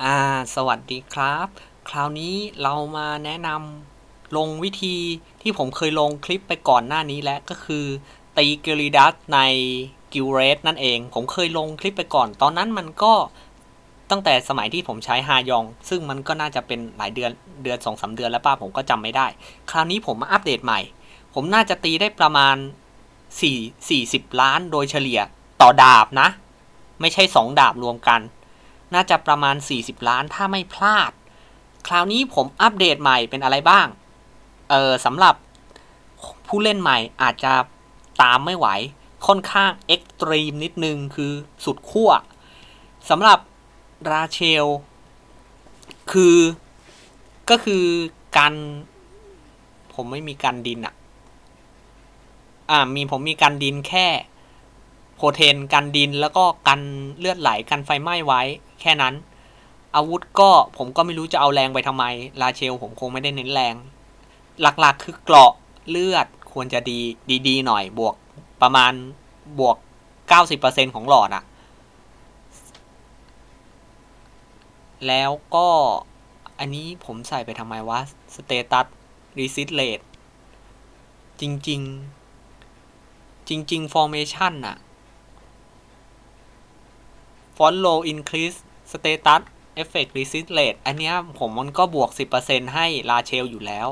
อ่าสวัสดีครับ คราวนี้เรามาแนะนำลงวิธีที่ผมเคยลงคลิปไปก่อนหน้านี้แล้วก็คือ ตีเกลิดัสในกิลเรสนั่นเอง ผมเคยลงคลิปไปก่อน ตอนนั้นมันก็ตั้งแต่สมัยที่ผมใช้ฮายอง ซึ่งมันก็น่าจะเป็นหลายเดือนเดือนสองสาเดือนแล้วป้าผมก็จำไม่ได้ คราวนี้ผมมาอัปเดตใหม่ ผมน่าจะตีได้ประมาณ 4 40 ล้านโดยเฉลี่ยต่อดาบนะ ไม่ใช่ 2 ดาบรวมกัน น่าจะประมาณ 40 ล้านถ้าไม่พลาด คราวนี้ผมอัปเดตใหม่เป็นอะไรบ้าง เออสำหรับผู้เล่นใหม่อาจจะตามไม่ไหว ค่อนข้างเอ็กตรีมนิดนึงคือสุดขั้วสำหรับราเชล คือก็คือการผมไม่มีการดินอะอ่ามีผมมีการดินแค่โพเทนกันดินแล้วก็กันเลือดไหลกันไฟไหม้ไว้ แค่นั้น อาวุธก็ผมก็ไม่รู้จะเอาแรงไปทำไมราเชลผมคงไม่ได้เน้นแรง หลักๆคือเกราะเลือดควรจะดีดีๆหน่อยบวกประมาณบวก 90%ของหลอดอะแล้วก็อันนี้ผมใส่ไปทำไมวะstatus resist rate จริง ๆ จริงๆ formation อะ all increase status effect resist rate อันเนี้ยผมมันก็บวก 10%ให้ลาเชลอยู่แล้ว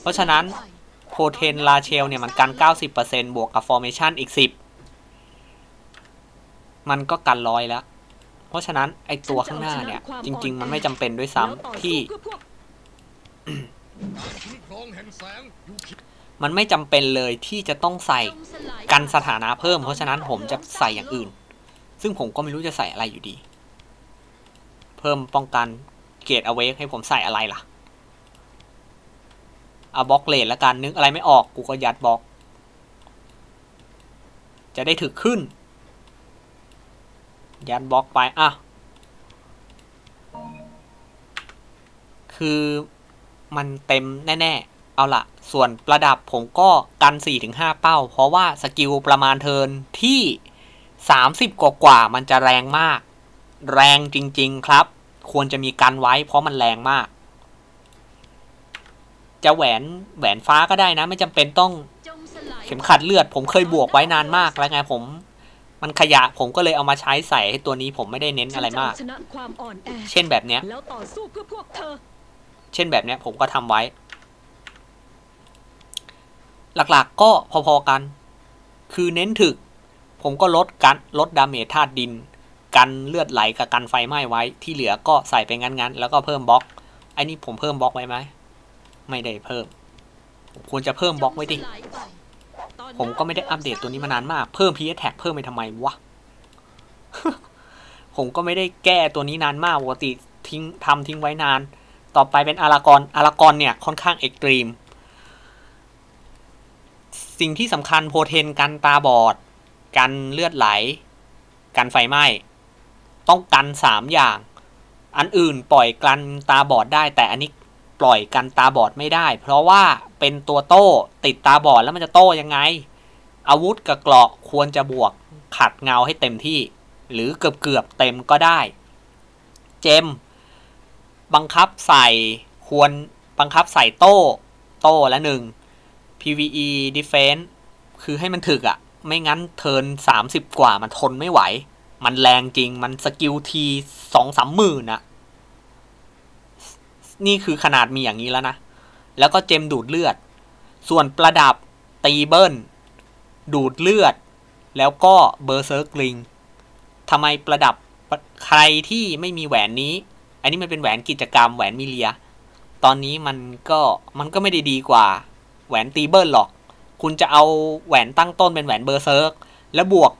เพราะฉะนั้น poten ลาเชลเนี่ยมันกัน 90%บวกกับ formation อีก 10 มันก็กันร้อยแล้ว เพราะฉะนั้นไอตัวข้างหน้าเนี่ย จริง ๆ มันไม่จำเป็นด้วยซ้ำที่ มันไม่จำเป็นเลยที่จะต้องใส่กันสถานะเพิ่ม เพราะฉะนั้นผมจะใส่อย่างอื่น ซึ่งผมก็ไม่รู้จะใส่อะไรอยู่ดี เพิ่มป้องกันเกตเอเวกให้ผมใส่อะไรล่ะเอาบล็อกเลนแล้วกันนึกอะไรไม่ออกกูก็ยัดบล็อก จะได้ถึกขึ้น ยัดบล็อกไปอะคือมันเต็มแน่ ๆ เอาละส่วนประดับผมก็กัน 4-5 เป้า เพราะว่า skill ประมาณ turn ที่ 30 กว่ากว่ามันจะแรงมาก แรงจริง ๆ ครับ ควรจะมีกันไว้ เพราะมันแรงมาก จะแหวนแหวนฟ้าก็ได้นะ ไม่จำเป็นต้องเข็มขัดเลือด ผมเคยบวกไว้นานมากแล้วไงผม มันขยะผมก็เลยเอามาใช้ใส่ให้ตัวนี้ผมไม่ได้เน้นอะไรมาก เช่นแบบเนี้ยแล้วต่อสู้เพื่อพวกเธอเช่นแบบเนี้ยผมก็ทำไว้ หลักๆก็พอๆกัน คือเน้นถึก ผมก็ลดกันลด damage ธาตุดิน กันเลือดไหลกับกันไฟไหม้ไว้ ที่เหลือก็ใส่ไปงั้นๆ แล้วก็เพิ่มบล็อกไอ้นี่ผมเพิ่มบล็อกไว้ไหมไม่ได้เพิ่มผมควรจะเพิ่มบล็อกไว้ดิผมก็ไม่ได้อัปเดตตัวนี้มานานมาก เพิ่ม PS Tag เพิ่มไปทำไมวะ ผมก็ไม่ได้แก้ตัวนี้นานมากปกติทิ้งทำทิ้งไว้นาน ต่อไปเป็นอารากอนอารากอนเนี่ยค่อนข้างเอ็กตรีม สิ่งที่สำคัญโพเทนกันตาบอด กันเลือดไหล กันไฟไหม้ ต้องกันสามอย่าง อันอื่นปล่อยกันตาบอดได้ แต่อันนี้ปล่อยกันตาบอดไม่ได้ เพราะว่าเป็นตัวโต้ติดตาบอดแล้วมันจะโต้ยังไง อาวุธกับเกราะควรจะบวกขัดเงาให้เต็มที่ หรือเกือบเกือบเต็มก็ได้ gem บังคับใส่ควรบังคับใส่โต้โต้ละหนึ่ง PVE defense คือให้มันถึกอะ่ะ ไม่งั้น turn 30 กว่ามันทนไม่ไหว มันแรงจริง มัน skill ทีสองสามหมื่นอะนี่คือขนาดมีอย่างนี้แล้วนะ แล้วก็ gem ดูดเลือด ส่วนประดับตีเบิ้ลดูดเลือด แล้วก็ berserk ring ทำไมประดับใครที่ไม่มีแหวนนี้ อันนี้มันเป็นแหวนกิจกรรมแหวนมิเลีย ตอนนี้มันก็มันก็ไม่ได้ดีกว่า แหวนตีเบิ้ลหรอก คุณจะเอาแหวนตั้งต้นเป็นแหวน berserk แล้วบวก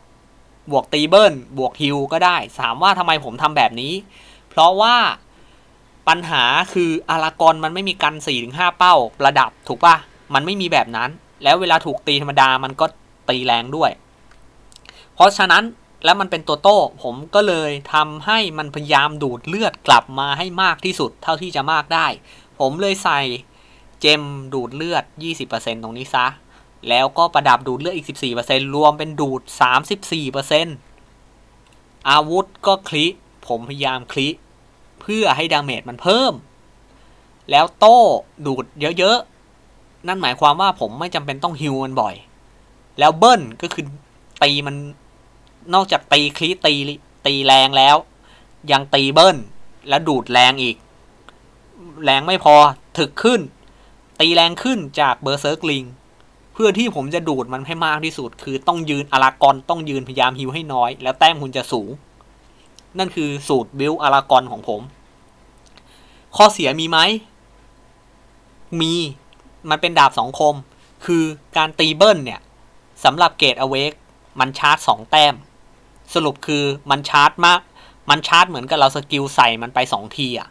บวกตีเบิ้ลบวก heal ก็ได้ ถามว่าทำไมผมทำแบบนี้ เพราะว่าปัญหาคืออารากอนมันไม่มีกัน 4-5 เป้าระดับถูกปะมันไม่มีแบบนั้น แล้วเวลาถูกตีธรรมดามันก็ตีแรงด้วย เพราะฉะนั้นแล้วมันเป็นตัวโต้ ผมก็เลยทำให้มันพยายามดูดเลือดกลับมาให้มากที่สุดเท่าที่จะมากได้ ผมเลยใส่เจมดูดเลือด 20%ตรงนี้ซะ แล้วก็ประดับดูดเลือดอีก 14%รวมเป็นดูด 34%อาวุธก็ cri ผมพยายาม cri เพื่อให้ damage มันเพิ่ม แล้วโต้ดูดเยอะๆ นั่นหมายความว่าผมไม่จำเป็นต้องฮิวมันบ่อย แล้วเบิ้ลก็คือตีมันนอกจากตี cri ตีตีแรงแล้ว ยังตีเบิ้ล แล้วดูดแรงอีก แรงไม่พอถึกขึ้น ตีแรงขึ้นจาก berserk ring เพื่อที่ผมจะดูดมันให้มากที่สุด คือต้องยืนอารากอนต้องยืนพยายามฮิวให้น้อย แล้วแต้มคุณจะสูง นั่นคือสูตร build อารากอนของผม ข้อเสียมีไหม มีมันเป็นดาบสองคม คือการตีเบิ้ลเนี่ยสำหรับเกจ awake มันชาร์จสองแต้ม สรุปคือมันชาร์จมาก มันชาร์จเหมือนกับเรา skill ใส่มันไปสองทีอะ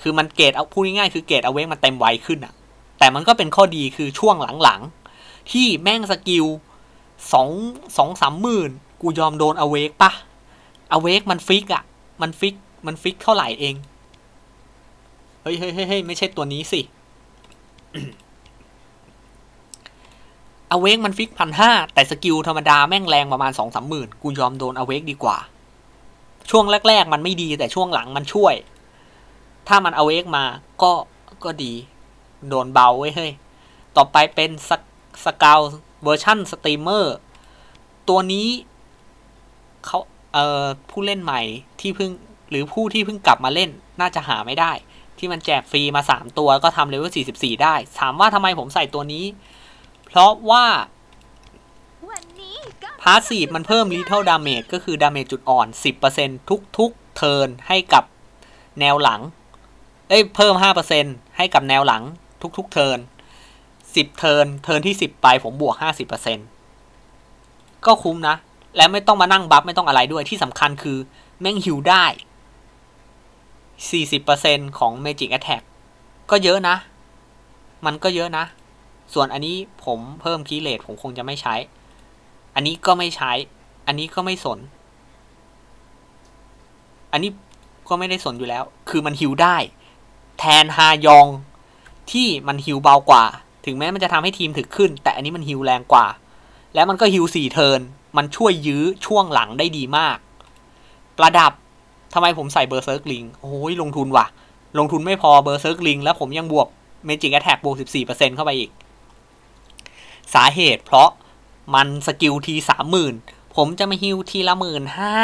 คือมันเกจเอาพูดง่ายๆคือเกจ awake มันเต็มไวขึ้นอะ แต่มันก็เป็นข้อดีคือช่วงหลังๆ ที่แม่ง skill สองสองสามหมื่นกูยอมโดน awake ปะ awake มัน fix อะมัน fix มัน fix เท่าไหร่เอง เฮ้ยเฮ้ยเฮ้ยไม่ใช่ตัวนี้สิ awake มัน fix พันห้าแต่ skill ธรรมดาแม่งแรงประมาณสองสามหมื่นกูยอมโดน awake ดีกว่า ช่วงแรก ๆ มันไม่ดีแต่ช่วงหลังมันช่วย ถ้ามัน awake มาก็ก็ดี โดนเบาเว้ยเฮ้ย ต่อไปเป็นสสกาว version streamer ตัวนี้เขาเอ่อผู้เล่นใหม่ที่เพิ่งหรือผู้ที่เพิ่งกลับมาเล่นน่าจะหาไม่ได้ ที่มันแจกฟรีมา 3 ตัวก็ทำเลเวล44 ได้ ถามว่าทำไมผมใส่ตัวนี้ เพราะว่าpassive มันเพิ่ม Lethal Damage ก็คือ Damage จุดอ่อน 10%ทุกทุก turn ให้กับแนวหลัง เอ้ย เพิ่ม 5%ให้กับแนวหลัง ทุกทุก turn 10 turn turn ที่10ไปผมบวก50%ก็คุ้มนะ และไม่ต้องมานั่ง buff ไม่ต้องอะไรด้วยที่สำคัญคือ แม่งฮิวได้40%ของ Magic Attack ก็เยอะนะ มันก็เยอะนะ ส่วนอันนี้ผมเพิ่ม cri rate ผมคงจะไม่ใช้ อันนี้ก็ไม่ใช้ อันนี้ก็ไม่สน อันนี้ก็ไม่ได้สนอยู่แล้ว คือมันฮิวได้ แทนฮายอง ที่มันฮิวเบากว่า ถึงแม้มันจะทำให้ทีมถึกขึ้น แต่อันนี้มัน heal แรงกว่า แล้วมันก็ heal สี่ turn มันช่วยยื้อช่วงหลังได้ดีมาก ประดับทำไมผมใส่ berserk ring โอ้ยลงทุนว่ะ ลงทุนไม่พอ berserk ring แล้วผมยังบวก magic attack บวก14%เข้าไปอีก สาเหตุเพราะมัน skill ทีสามหมื่นผมจะมา heal ทีละหมื่นห้า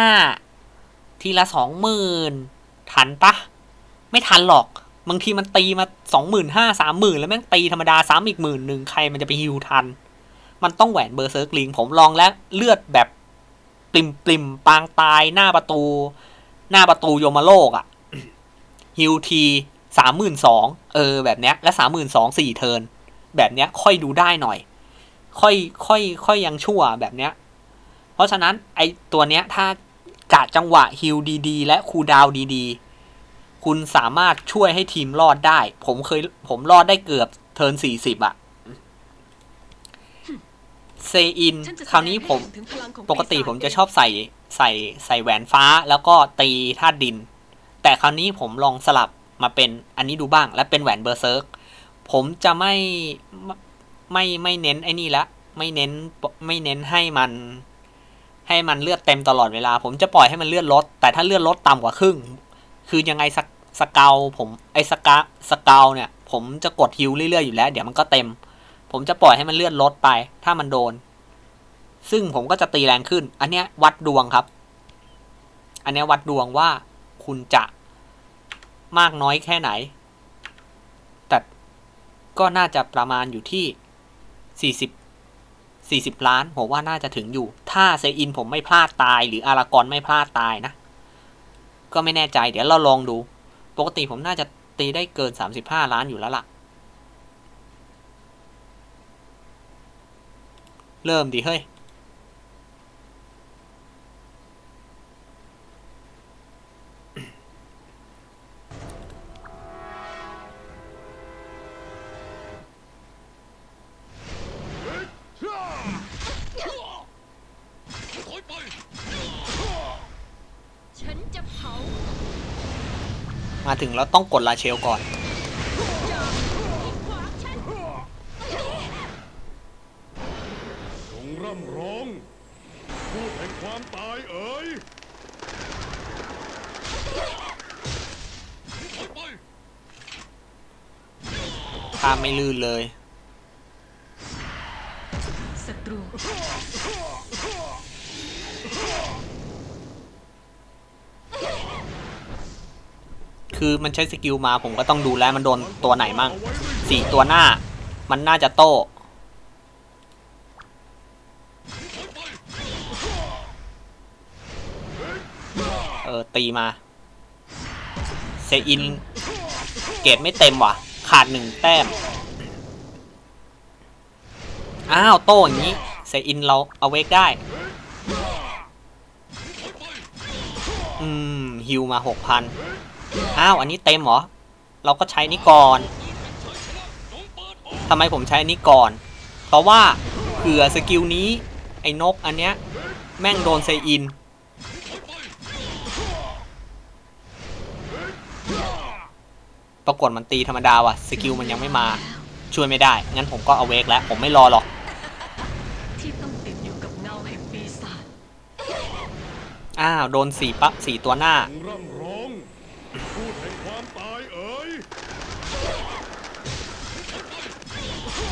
ทีละสองหมื่นทันปะ ไม่ทันหรอก บางทีมันตีมาสองหมื่นห้าสามหมื่นแล้วแม่งตีธรรมดาซ้ำอีกหมื่นหนึ่งใครมันจะไป heal ทัน มันต้องแหวน berserk ring ผมลองแล้วเลือดแบบปริ่มปริ่มปางตายหน้าประตู หน้าประตูยมโลกอะ่ะ heal ทีสามหมื่นสองเออแบบเนี้ยและสามหมื่นสองสี่ turn แบบเนี้ยค่อยดูได้หน่อย ค่อยค่อยค่อยยังชั่วแบบเนี้ย เพราะฉะนั้นไอตัวเนี้ยถ้ากะจังหวะ heal ดีๆ และ cooldown ดีๆ คุณสามารถช่วยให้ทีมรอดได้ ผมเคยผมรอดได้เกือบ turn สี่สิบอะเซอิน คราวนี้ผมปกติผมจะชอบใส่ใส่ใส่แหวนฟ้าแล้วก็ตีธาตุดิน แต่คราวนี้ผมลองสลับมาเป็นอันนี้ดูบ้าง และเป็นแหวน berserk ผมจะไม่ไม่ไม่เน้นไอ้นี่ละ ไม่เน้นไม่เน้นให้มัน ให้มันเลือดเต็มตลอดเวลา ผมจะปล่อยให้มันเลือดลด แต่ถ้าเลือดลดต่ำกว่าครึ่ง คือยังไงสัก สเกลผมไอ้สกาสเกลเนี่ย ผมจะกดฮิวเรื่อยๆอยู่แล้ว เดี๋ยวมันก็เต็ม ผมจะปล่อยให้มันเลือดลดไป ถ้ามันโดน ซึ่งผมก็จะตีแรงขึ้น อันเนี้ยวัดดวงครับ อันเนี้ยวัดดวงว่าคุณจะมากน้อยแค่ไหน แต่ก็น่าจะประมาณอยู่ที่ 40 40 ล้าน ผมว่าน่าจะถึงอยู่ ถ้าเซอินผมไม่พลาดตาย หรืออารากอนไม่พลาดตายนะ ก็ไม่แน่ใจ เดี๋ยวเราลองดู ปกติผมน่าจะตีได้เกิน 35 ล้านอยู่แล้วล่ะ เริ่มดีเฮ้ยาถึงแล้วต้องกดลาเชลก่อน จงร่ำร้องผู้แห่งความตายเอ๋ยภาไม่ลื่นเลย คือมันใช้ skill มาผมก็ต้องดูแลมันโดนตัวไหนมั่งสี่ตัวหน้า มันน่าจะโต้เออตีมา เซอิน เกจไม่เต็มว่ะ ขาดหนึ่งแต้ม อ้าว โต้อย่างนี้ เซอินเรา awake ได้ อืมฮิวมาหกพัน อ้าว อันนี้เต็มเหรอ เราก็ใช้นี้ก่อนทำไมผมใช้อันนี้ก่อน เพราะว่าเผื่อ skill นี้ ไอ้นกอันเนี้ย แม่งโดนเซอิน ปรากฏมันตีธรรมดาว่ะ skill มันยังไม่มา ช่วยไม่ได้ งั้นผมก็ awake แล้ว ผมไม่รอหรอกอ้าว โดนสี่ปะสี่ตัวหน้า จงร่ำร้อง พูดแห่งความตายเอ๋ย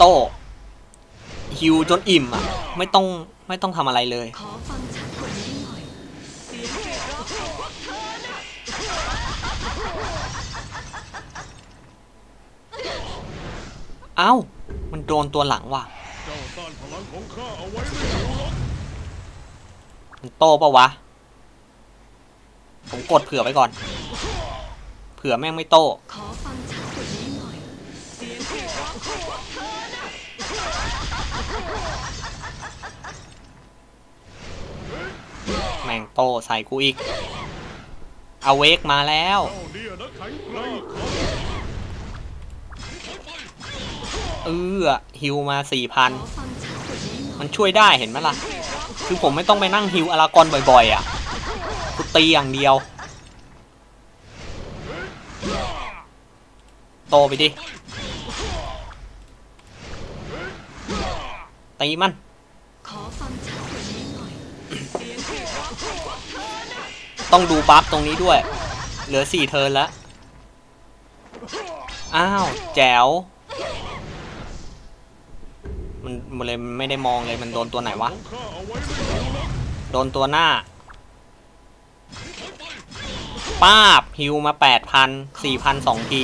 โต้ฮิวจนอิ่มอะ ไม่ต้องไม่ต้องทำอะไรเลยขอฟังชัดกว่านี้หน่อยเอ้า มันโดนตัวหลังว่ะมันโตปะวะ ผมกดเผื่อไว้ก่อน เผื่อแม่งไม่โตข แม่งโตใส่กูอีกเอาเวกมาแล้ว เออฮิวมาสี่พันมันช่วยได้เห็นไหมล่ะ คือผมไม่ต้องไปนั่งฮิวอารากอนบ่อยๆ อะกูตีอย่างเดียว โตไปดิ ตีมัน ขอฟังชัดกว่านี้หน่อยเสียงกรีดร้องของพวกเธอน่ะต้องดูบัฟตรงนี้ด้วย เหลือสี่เทิร์นแล้วอ้าว แจ๋ว มันมันเลยไม่ได้มองเลยมันโดนตัวไหนวะของข้าเอาไว้ไม่อยู่หรอกโดนตัวหน้า ป้าบฮิวมาแปดพันสี่พันสองที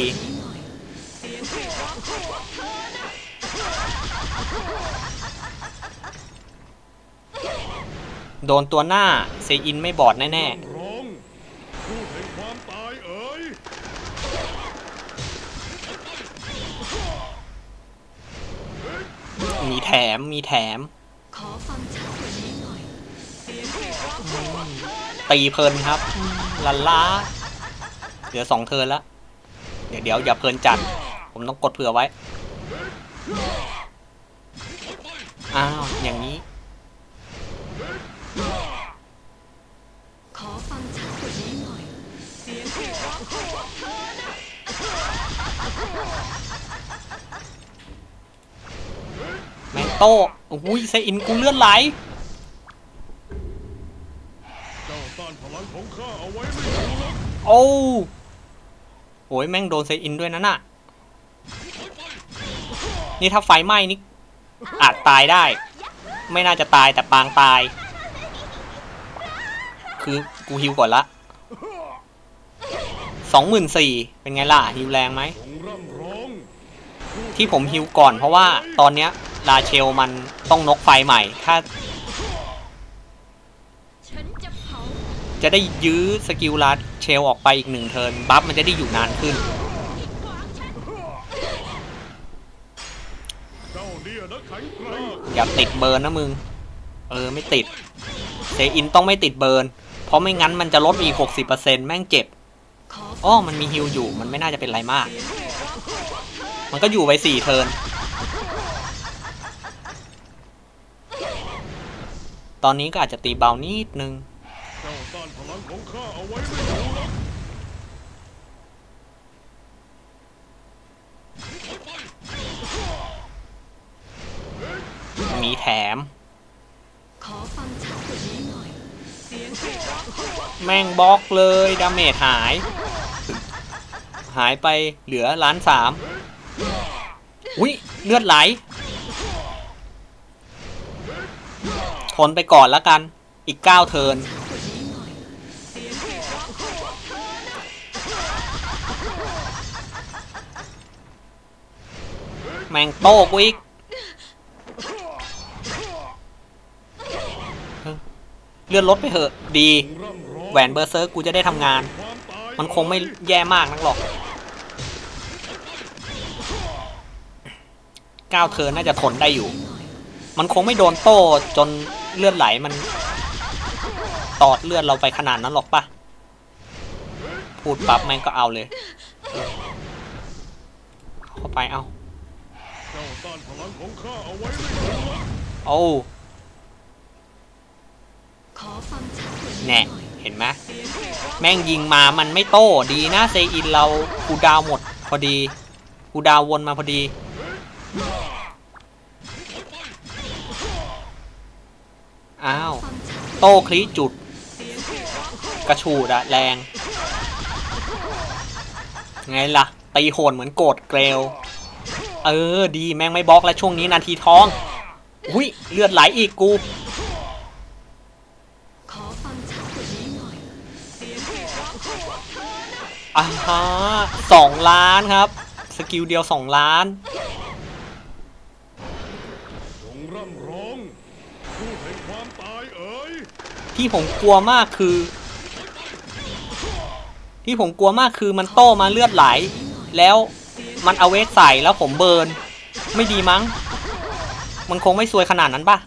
โดนตัวหน้าเซอินไม่บอดแน่ร่ำร้องพูดแห่งความตายเอ๋ยๆมีแถมมีแถมขอฟังชัดกว่านี้หน่อยเสียงกรีดร้องของพวกเธอน่ะตีเพลินครับลันล้าเหลือสองเทิร์นแล้วเดี๋ยวเดี๋ยวอย่าเพลินจัด ผมต้องกดเผื่อไว้ อ้าว อย่างนี้ พวกเธอนะแมงโต้อุ้ยเซอินกูเลื่อนไหลเจ้าต้านพลังของข้าเอาไว้ไม่อยู่หรอกโอ้โหยแม่งโดนเซอินด้วยนั่นน่ะ นี่ถ้าไฟไหม้นี่อาจตายได้ ไม่น่าจะตายแต่ปางตาย คือกูฮิวก่อนละ สองหมื่นสี่เป็นไงล่ะฮิวแรงไหม ที่ผมฮิวก่อนเพราะว่าตอนเนี้ยลาเชลมันต้องนกไฟใหม่ ถ้า จะได้ยื้อ skill ลาเชลออกไปอีกหนึ่ง turn buff มันจะได้อยู่นานขึ้น อย่าติดเบิร์นนะมึง เออไม่ติด เซอินต้องไม่ติดเบิร์น เพราะไม่งั้นมันจะลดอีก 60%แม่งเจ็บ ออ้อมันมีฮิลอยู่ มันไม่น่าจะเป็นไรมาก มันก็อยู่ไปสี่เทิร์นตอนนี้ก็อาจจะตีเบานิดนึงมีแถม ขอฟัง แม่งบล็อกเลย damage หาย หายไปเหลือล้านสามอุ้ยเลือดไหล ทนไปก่อนแล้วกันอีกเก้า turnแม่งโต้กูอีกเออ เลือดลดไปเถอะ ดีแหวน berserk กูจะได้ทำงาน มันคงไม่แย่มากนักหรอกเก้า turn น่าจะทนได้อยู่ มันคงไม่โดนโต้จนเลือดไหลมัน ตอดเลือดเราไปขนาดนั้นหรอกปะพูดปั๊บแม่งก็เอาเลย เข้าไปเอาเอาเอาไว้ไม่ได้โอ้ ขอฟังชัดกว่านี้ แน่เห็นไหมแม่งยิงมามันไม่โต้ดีนะเซอินเรากูดาวหมดพอดีกูดาววนมาพอดี อ้าว โต้คลีจุด กระฉูดอะแรง ไงล่ะ ตีโหดเหมือนโกรธเกลเออ ดีแม่งไม่บล็อกแล้วช่วงนี้นาทีทอง อุ้ยเลือดไหลอีกกู อ่าฮะสองล้านครับ skill เดียวสองล้านจงร่ำร้องผู้แห่งความตายเอ๋ยที่ผมกลัวมากคือ ที่ผมกลัวมากคือมันโต้มาเลือดไหล แล้วมันเอาเวสใส่แล้วผมเบิร์น ไม่ดีมั้ง มันคงไม่ซวยขนาดนั้นป่ะ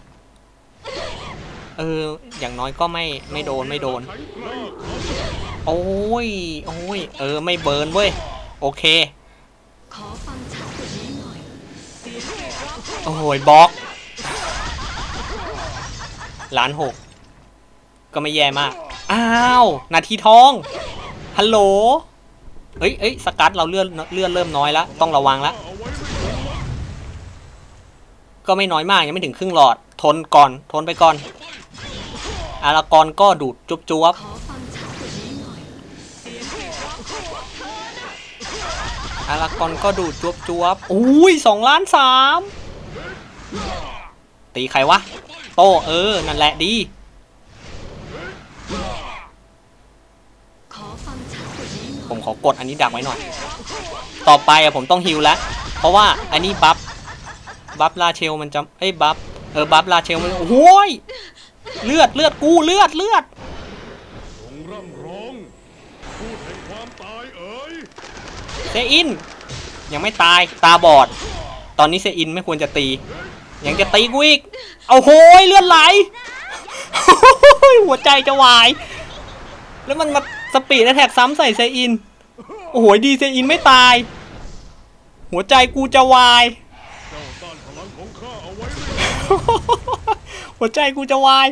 เออ อย่างน้อยก็ไม่ไม่โดนไม่โดนแข็งแกร่ง โอ้ย โอ้ย เออ ไม่เบิร์นเว้ย โอเคขอฟังชัดกว่านี้หน่อยโอ้ยบล็อก ล้านหก ก็ไม่แย่มาก อ้าว นาทีทอง ฮัลโหล เอ้ยเอ้ยสกัดเราเลื่อนเลื่อนเริ่มน้อยแล้ว ต้องระวังแล้ว ก็ไม่น้อยมากยังไม่ถึงครึ่งหลอด ทนก่อน ทนไปก่อน อารากอนก็ดูดจุบจวบ อารากอนก็ดูดจวบจวบอุ้ยสองล้านสามตีใครวะ โต้เออ นั่นแหละดี ผมขอกดอันนี้ดักไว้หน่อย ต่อไปอะผมต้องฮิวแล้ว เพราะว่าอันนี้ buff buff ลาเชลมันจะเอ้ย buff เออ buff ลาเชลมันโอ้ยเลือดเลือดกูเลือดเลือด จงร่ำร้องผู้แห่งความตายเอ๋ย เซอิน ยังไม่ตายตาบอด ตอนนี้เซอินไม่ควรจะตี ยังจะตีกูอีก เอาโหยเลือดไหล หัวใจจะวาย แล้วมันมา speed attack ซ้ำใส่เซอิน โอ้โหดีเซอินไม่ตาย หัวใจกูจะวาย หัวใจกูจะวาย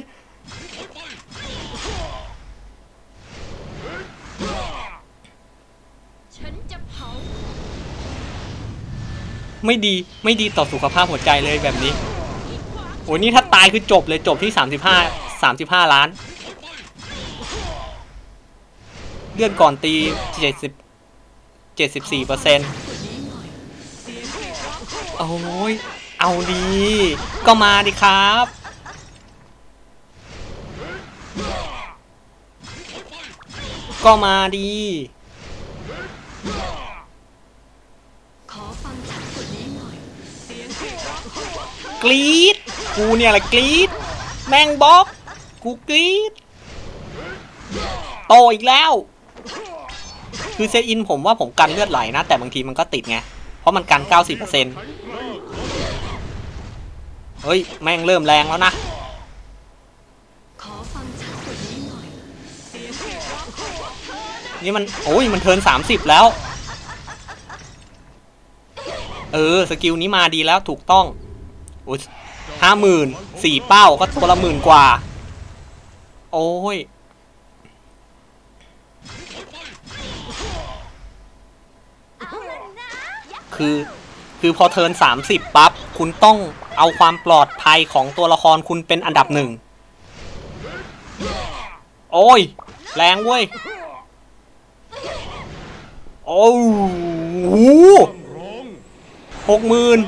ฉันจะเผา ไม่ดีไม่ดีต่อสุขภาพหัวใจเลยแบบนี้โอ้นี่ถ้าตายคือจบเลยจบที่ 35 35 ล้าน เลือนก่อนตี 70 74เปอร์เซ็นต์กว่านี้หน่อยโอ้ยเอาดี ก็มาดิครับ ก็มาดี กรีดกูเนี่ยแหละกรีดแม่งบล็อกกูกรีดโต้อีกแล้ว คือเซอินผมว่าผมกันเลือดไหลนะ แต่บางทีมันก็ติดไง เพราะมันกัน 90%แข็งแกร่งเฮ้ย แม่งเริ่มแรงแล้วนะนี่มัน โอ้ย มัน turn 30 แล้ว เออ skill นี้มาดีแล้วถูกต้อง อ้ยห้าหมื่นสี่เป้าก็ตัวละหมื่นกว่า โอ้ยคือคือพอ turn สามสิบปั๊บ คุณต้องเอาความปลอดภัยของตัวละครคุณเป็นอันดับหนึ่ง โอ้ย แรงเว้ย โอ้โหหกหมื่น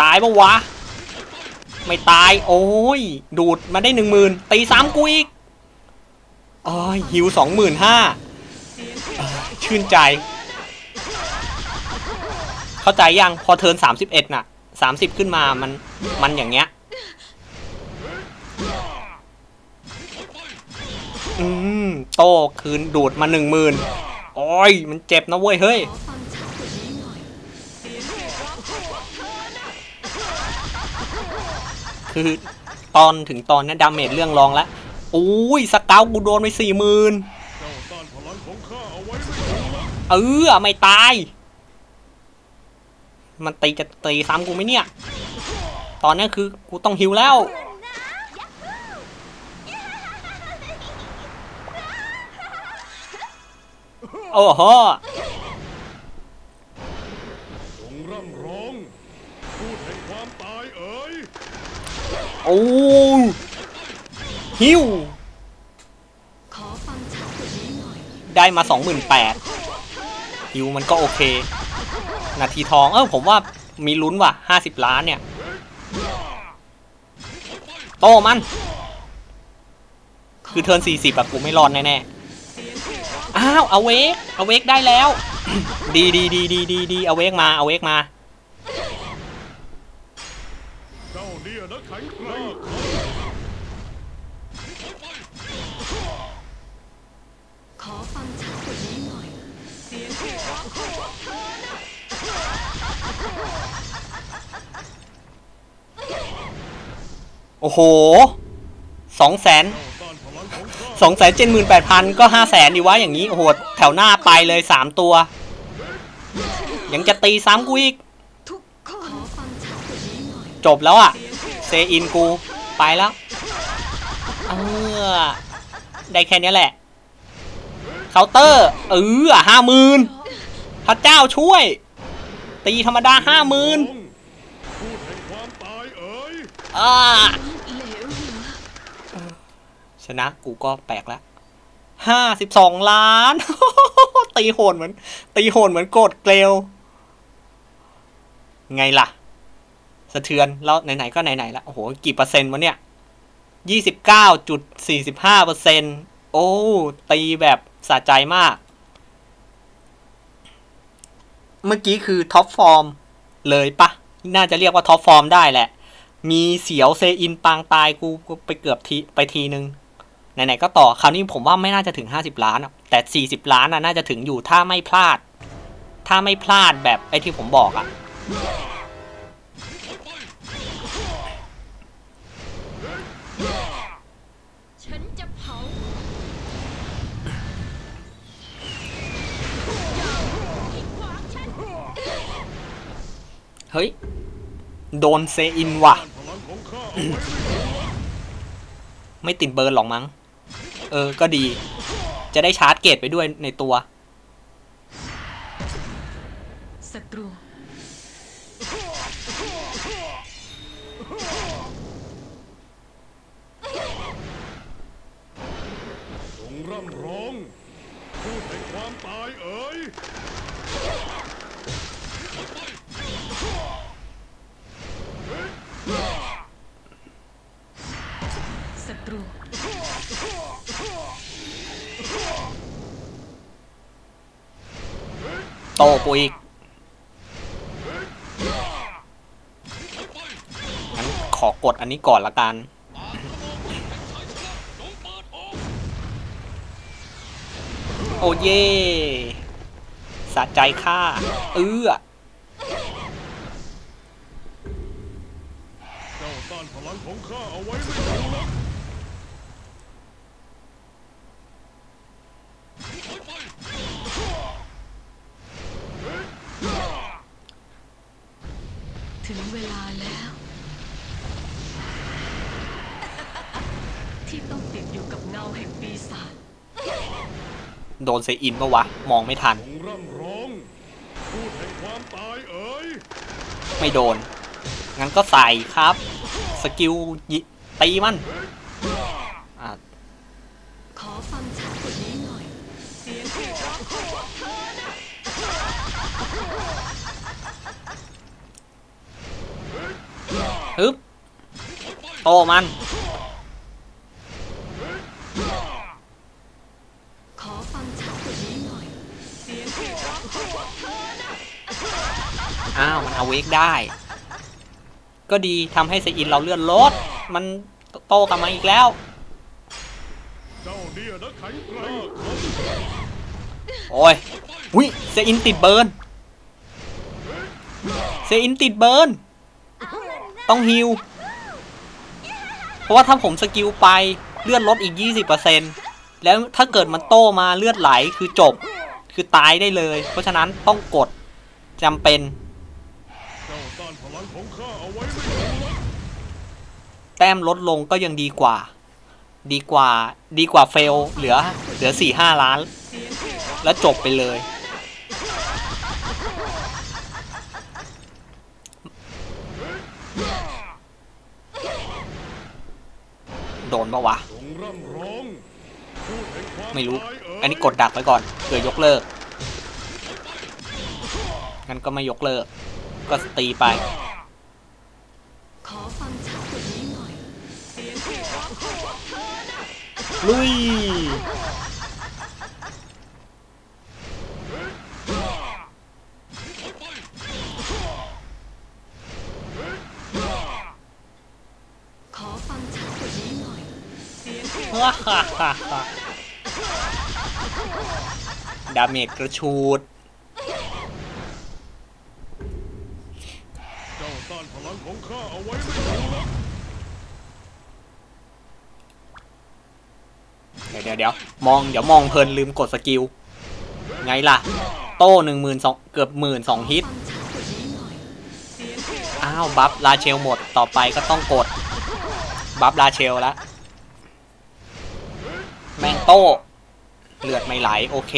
ตายปะวะ ไม่ตาย โอ้ย ดูดมาได้หนึ่งหมื่นตีสามกูอีกอ๋อหิวสองหมื่นห้าชื่นใจ เข้าใจยัง พอเทินสามสิบเอ็ดน่ะสามสิบขึ้นมามันมันอย่างเงี้ยอืม โต้คืนดูดมาหนึ่งหมื่นโอ้ย มันเจ็บนะเว้ย เฮ้ย คือตอนถึงตอนนี้ดาเมจเรื่องรองแล้วโอ้ยสเกลกูโดนไปสี่หมื่นเออไม่ตาย มันตีจะตีซ้ำกูไหมเนี่ย ตอนนี้คือกูต้องฮิวแล้ว โอ้โห จงร่ำร้อง พูดแห่งความตายเอ๋ย โอ้ยฮิวขอฟังชัดกว่านี้หน่อยได้มา 28,000ฮิวมันก็โอเค นาทีทอง เออผมว่ามีลุ้นว่ะ 50 ล้านเนี่ย โตมัน คือเทิร์น40แบบกูไม่รอดแน่ๆ อ้าว เอาเวกเอาเวกได้แล้ว ดีดีดีดีดีดีเอาเวกมาเอาเวกมา โอ้โหสองแสนสองแสนเจ็ดหมื่นแปดพันก็ห้าแสนดีวะอย่างนี้ โอ้โห แถวหน้าไปเลยสามตัว ยังจะตีซ้ำกูอีก จบแล้วอะเซอินกู ไปแล้ว เออ ได้แค่นี้แหละ เคาน์เตอร์ เออห้าหมื่น พระเจ้าช่วย ตีธรรมดาห้าหมื่นพูดแห่งความตายเอ๋ยอ่าเหลวเหลือชนะกูก็แปลกแล้วห้าสิบสองล้าน ตีโหดเหมือน ตีโหดเหมือนโกดเกลวไงล่ะ สะเทือนแล้วไหน ๆ ก็ไหนๆแล้วโอ้โห กี่เปอร์เซ็นต์วะเนี่ยยี่สิบเก้าจุดสี่สิบห้าเปอร์เซ็นต์โอ้ ตีแบบสะใจมาก เมื่อกี้คือ top form เลยปะน่าจะเรียกว่า top form ได้แหละ มีเสียวเซอินปางตายกูไปเกือบทีไปทีนึงไหนๆก็ต่อคราวนี้ผมว่าไม่น่าจะถึง 50 ล้าน แต่ 40 ล้านน่ะน่าจะถึงอยู่ถ้าไม่พลาด ถ้าไม่พลาดแบบไอ้ที่ผมบอกอะ เฮ้ย โดนเซอินว่ะต้านพลังของข้าเอาไว้ไม่อยู่แล้วไม่ติดเบิร์นหรอกมั้ง เออ ก็ดี จะได้ชาร์จเกตไปด้วยในตัวศัตรูจงร่ำร้องพูดแห่งความตายเอ๋ย กูอีกงั้นขอกดอันนี้ก่อนละกันโอ้เย่สะใจค่าเอื้อเจ้าต้านพลังของข้าเอาไว้ไม่ นเซอินปะวะ มองไม่ทัน ไม่โดน งั้นก็ใส่ครับ สกิลตีมันานี้หนฮึบโตมัน อ้าวมัน awake ได้ ก็ดีทำให้เซอินเราเลือดลดมันโต้กลับมาอีกแล้ว โอ้ยอุ้ยเซอินติด burn เซอินติด burn ต้อง heal เพราะว่าถ้าผม skill ไปเลือดลดอีก 20%แล้วถ้าเกิดมันโต้มาเลือดไหลคือจบ คือตายได้เลย เพราะฉะนั้นต้องกดจำเป็นเจ้งรอกแต้มลดลงก็ยังดีกว่า ดีกว่าดีกว่าเฟลเหลือเหลือสี่ห้าล้าน แล้วจบไปเลย โดนปะวะ ไม่รู้ อันนี้กดดักไว้ก่อน เผื่อยกเลิกงั้นก็ไม่ยกเลิก ก็ตีไปขอ damage กระฉูดเจ้าต้านพลังของข้าเอาไว้ไม่อยู่หรอกเดี๋ยวเดี๋ยวเดี๋ยวมองเดี๋ยวมองเพลินลืมกด skill ไงล่ะ โต้หนึ่งหมื่นสองเกือบหมื่นสองฮิต อ้าว buff ลาเชลหมดต่อไปก็ต้องกด buff ลาเชลแล้วแมงโต้เลือดไม่ไหล โอเค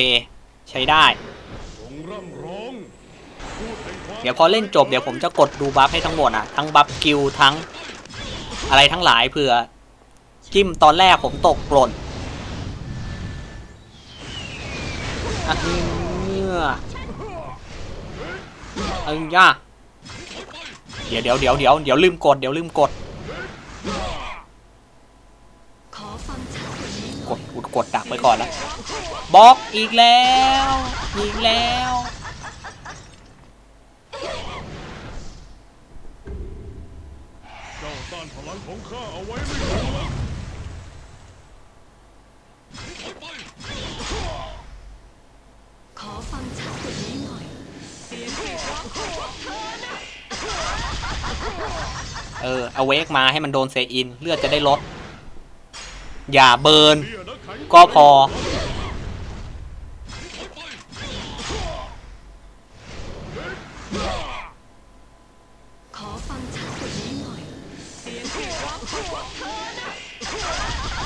ใช้ได้ เดี๋ยวพอเล่นจบเดี๋ยวผมจะกดดูบัฟให้ทั้งหมดอะ ทั้งบัฟกิลทั้งอะไรทั้งหลายเผื่อ จิ้มตอนแรกผมตกกล่นอะเนื้อเอึงย่าเดี๋ยวเดี๋ยวเดี๋ยวเดี๋ยวเดี๋ยวลืมกดเดี๋ยวลืมกด กดกดกดดักไว้ก่อนแล้วบล็อกอีกแล้ว อีกแล้ว เจ้าต้านพลังของข้าเอาไว้ไม่อยู่หรอกขอฟังชัดกว่านี้หน่อย เสียงเรียกร้องของพวกเธอนะเออ เอาเวกมาให้มันโดนเซอิน เลือดจะได้ลด อย่าเบิร์นเนี่ยนะแข็งก็พอ ขอฟังชัดกว่านี้หน่อย เสียงเรียกร้องของพวกเธอนะ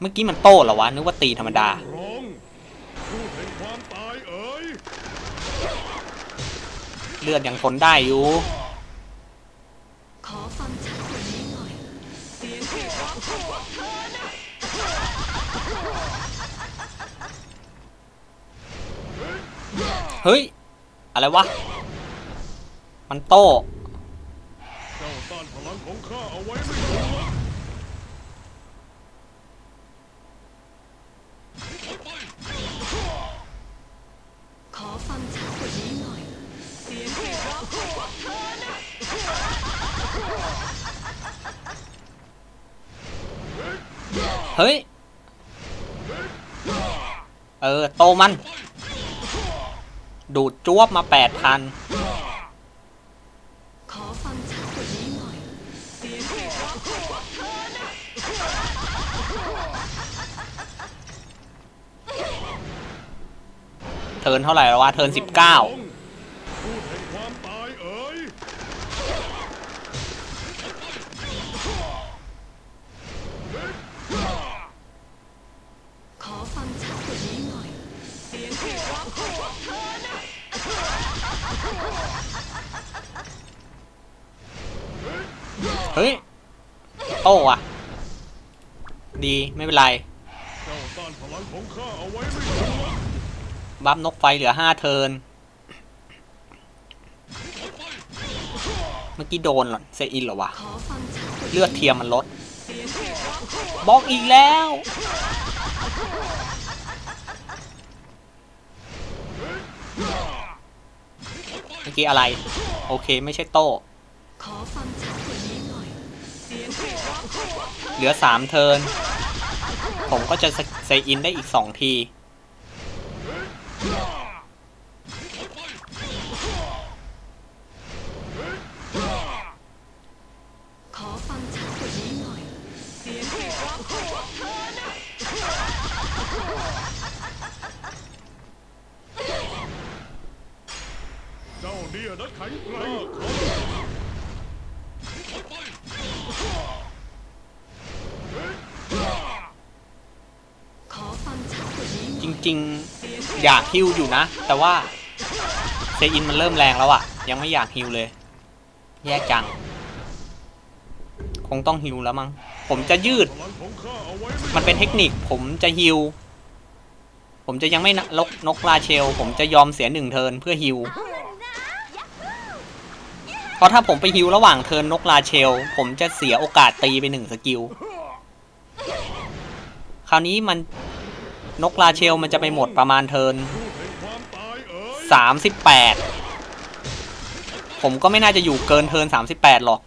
เมื่อกี้มันโต้เหรอวะ นึกว่าตีธรรมดา ร้องพูดแห่งความตายเอ๋ย เลือดยังทนได้อยู่ขอฟังชัดกว่านี้หน่อยเสียงเรียกร้องของพวกเธอนะเฮ้ย อะไรวะ มันโต้ เฮ้ย เออ โตมัน ดูดจ้วบมาแปดพันขอฟังชัดกว่านี้หน่อยเสียงเทิร์นเท่าไหร่แล้ววะเทิร์นสิบเก้า เฮ้ย โต้อะดีไม่เป็นไรเจ้าต้านพลังของข้าเอาไว้ไม่อยู่หรอก buff นกไฟเหลือห้า turn เมื่อกี้โดนเหรอเซอินเหรอวะ เลือดเทียมมันลดบล็อกอีกแล้ว เมื่อกี้อะไร โอเคไม่ใช่โต้ เหลือสามเทิร์นผมก็จะเซอินได้อีกสองที ขอฟังชัดกว่านี้หน่อยเจ้าเนี่ยนะแข็งแกร่งขอฟังชัดกว่านี้ห จ น่อย ริง ๆ อยากฮิวอยู่นะ แต่ว่าเซอินมันเริ่มแรงแล้วอะยังไม่อยากฮิวเลย แย่จัง คงต้องฮิวแล้วมั้งผมจะยืด มันเป็นเทคนิคผมจะฮิว ผมจะยังไม่นลกนกลาเชล ผมจะยอมเสียหนึ่ง turn เพื่อ heal เพราะถ้าผมไป heal ระหว่าง turn นกลาเชล ผมจะเสียโอกาสตีไปหนึ่ง skill คราวนี้มัน นกลาเชลมันจะไปหมดประมาณ turn สามสิบแปดผมก็ไม่น่าจะอยู่เกิน turn สามสิบแปดหรอก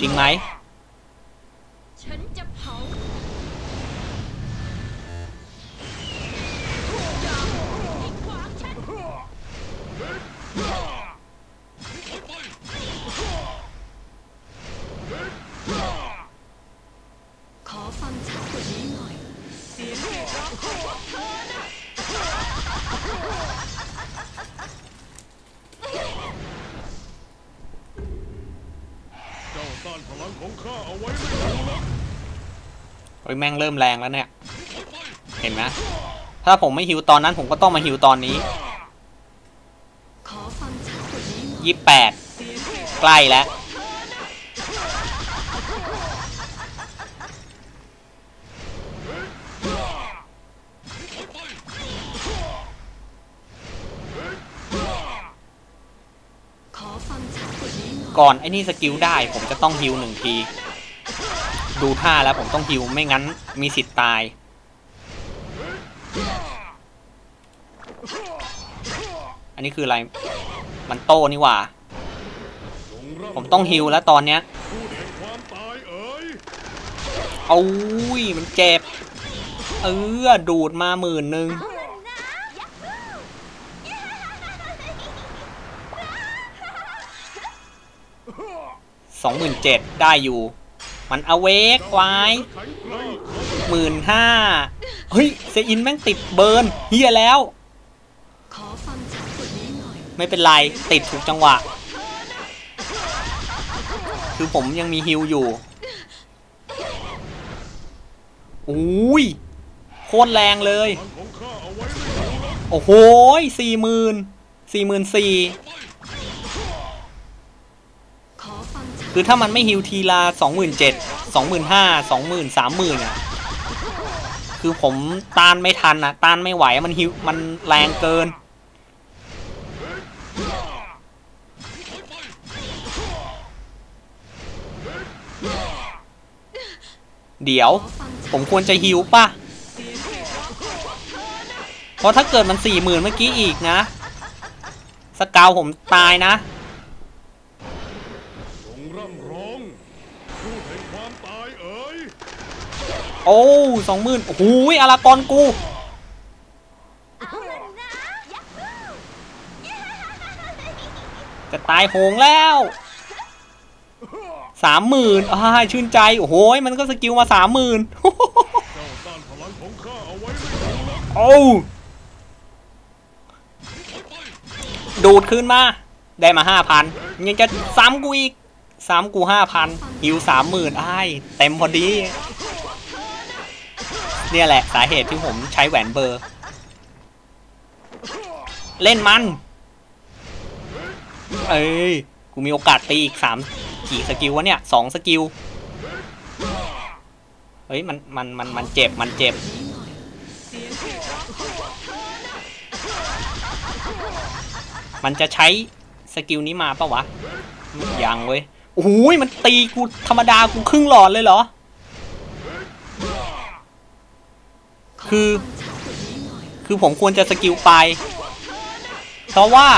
จริงไหมฉั โอ้ยแม่งเริ่มแรงแล้วเนี่ย เห็นไหมถ้าผมไม่ฮิวตอนนั้นผมก็ต้องมาฮิวตอนนี้ยี่แปดใกล้แล้วขอฟังก่อนไอ้นี่สกิลได้ผมจะต้องฮิวหนึ่งที ดูท่าแล้วผมต้องฮิวไม่งั้นมีสิทธิ์ตาย อันนี้คืออะไร มันโต้นี่หว่าจงร่ำผมต้องฮิวแล้วตอนเนี้ยพูดแห่งความตายเอ๋ยเอาอุ้ยมันเจ็บ เออดูดมาหมื่นหนึ่งสองหมื่นเจ็ดได้อยู่ มันเอาเวกไว้หมื่นห้าเฮ้ยเซอินแม่งติดเบิร์นเฮียแล้ว ไม่เป็นไรติดถูกจังหวะ คือผมยังมีฮิวอยู่อุ้ยโคตรแรงเลย โอ้โหสี่หมื่นสี่หมื่นสี่ คือถ้ามันไม่ฮิวทีละสองหมื่นเจ็ดสองหมื่นห้าสองหมื่นสามหมื่นอะคือผมต้านไม่ทันอะต้านไม่ไหวมันฮิวมันแรงเกิน เดี๋ยว ผมควรจะฮิวป่ะ เพราะถ้าเกิดมันสี่หมื่นเมื่อกี้อีกนะ สกาวผมตายนะ จงร่ำร้องพูดแห่งความตายเอ๋ย โอ้สองหมื่นโอ้โหอารากอนกู จะตายโหงแล้วสามหมื่นอ่าชื่นใจ โอ้โหมันก็สกิลมาสามหมื่นโอ้ดูดขึ้นมา ได้มาห้าพันยังจะซ้ำกูอีกซ้ำกูห้าพัน heal สามหมื่นโอ้เต็มพอดี เนี่ยแหละสาเหตุที่ผมใช้แหวนเบอร์ เล่นมัน เอ้ย กูมีโอกาสตีอีกสามกี่ skill วะเนี่ยสอง skill เฮ้ย มัน มัน มัน มันเจ็บ มันเจ็บ มันจะใช้ skill นี้มาปะวะ ยังเว้ยโอ้โหมันตีกูธรรมดากูครึ่งหลอดเลยเหรอ คือ คือผมควรจะ skill ไป เพราะว่า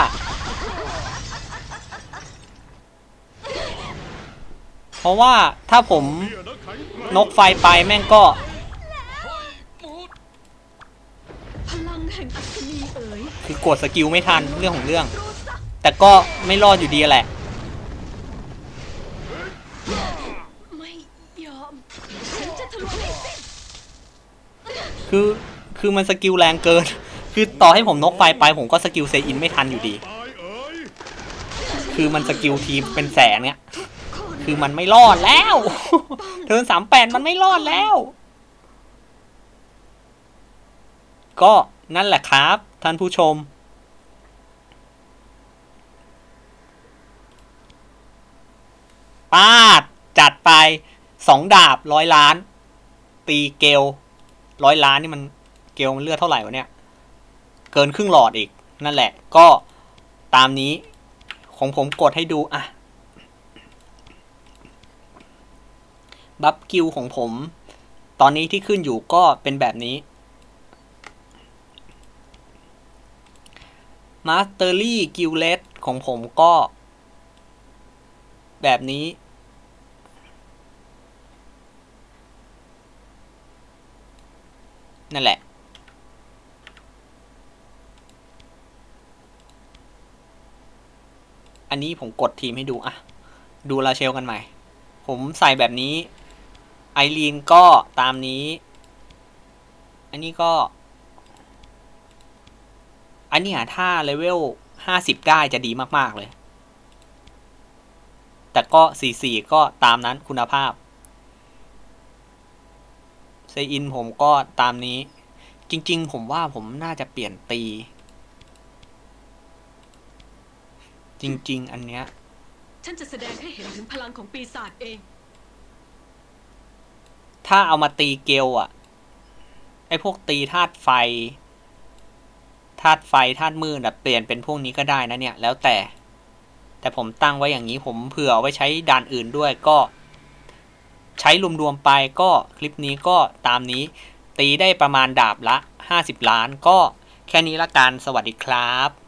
เพราะว่าถ้าผมนกไฟไปแม่งก็คือกด skill ไม่ทันเรื่องของเรื่อง แต่ก็ไม่รอดอยู่ดีแหละ ไม่ยอม ฉันจะทะลวงให้สิ้น คือคือมัน skill แรงเกิน คือต่อให้ผมนกไฟไปผมก็ skill เซอินไม่ทันอยู่ดี คือมัน skill ทีมเป็นแสนเนี่ยคือมันไม่รอดแล้ว turn สามแปดมันไม่รอดแล้ว ก็นั่นแหละครับ ท่านผู้ชม ปาด จัดไปสองดาบร้อยล้าน ตีเกล ร้อยล้านนี่มันเกลมันเลือดเท่าไหร่วะเนี่ย เกินครึ่งหลอดอีก นั่นแหละ ก็ตามนี้ ของผมกดให้ดูอะ buff guild ของผม ตอนนี้ที่ขึ้นอยู่ก็เป็นแบบนี้ mastery guild raid ของผมก็ แบบนี้ นั่นแหละ อันนี้ผมกดทีมให้ดูอะดูลาเชลกันใหม่ ผมใส่แบบนี้ ไอรีนก็ตามนี้ อันนี้ก็ อันนี้หาถ้าเลเวลห้าสิบได้จะดีมาก ๆ เลย แต่ก็สี่สี่ก็ตามนั้นคุณภาพ เซอินผมก็ตามนี้ จริง ๆ ผมว่าผมน่าจะเปลี่ยนตี จริง ๆ อันเนี้ย ฉันจะแสดงให้เห็นถึงพลังของปีศาจเอง ถ้าเอามาตีเกลอะไอพวกตีธาตุไฟธาตุไฟธาตุมืดอะเปลี่ยนเป็นพวกนี้ก็ได้นะเนี่ย แล้วแต่ แต่ผมตั้งไว้อย่างนี้ผมเผื่อเอาไว้ใช้ด่านอื่นด้วยก็ ใช้รวมๆไปก็คลิปนี้ก็ตามนี้ ตีได้ประมาณดาบละ 50 ล้านก็แค่นี้ละกันสวัสดีครับ